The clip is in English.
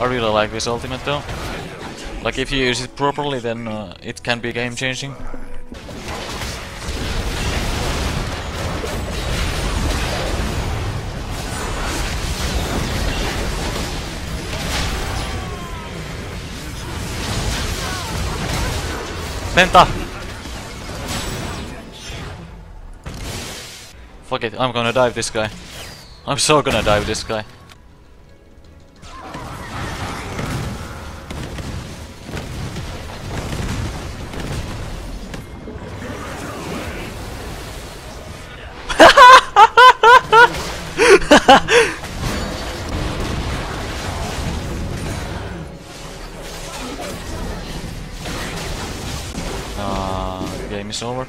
I really like this ultimate though. Like if you use it properly then uh, it can be game changing. Penta! Fuck it, I'm gonna dive this guy. I'm so gonna dive this guy. Uh, game is over.